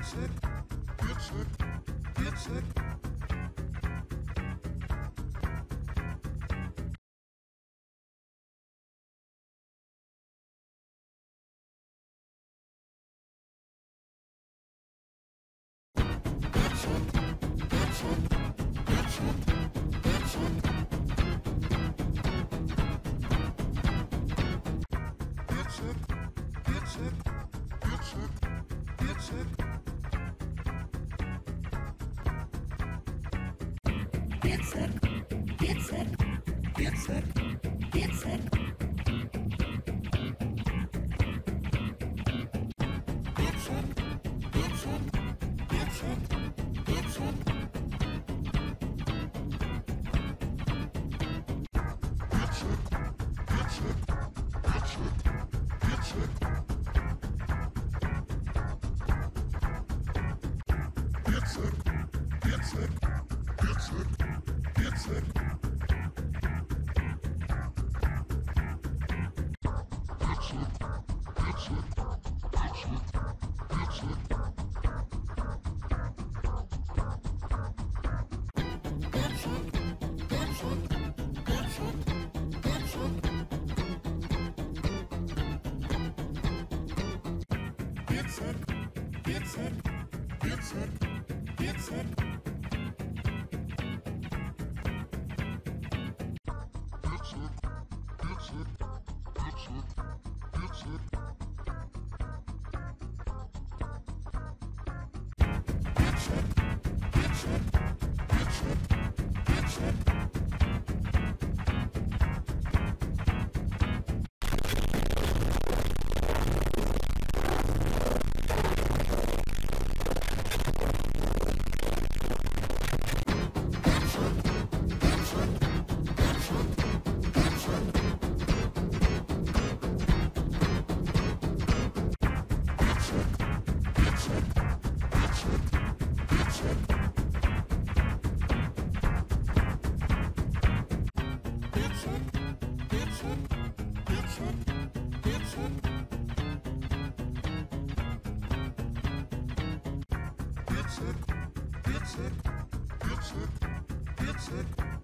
Vierzig, Vierzig, Vierzig. Dancer, dancer, dancer, dancer. Absolutely shit. It's it.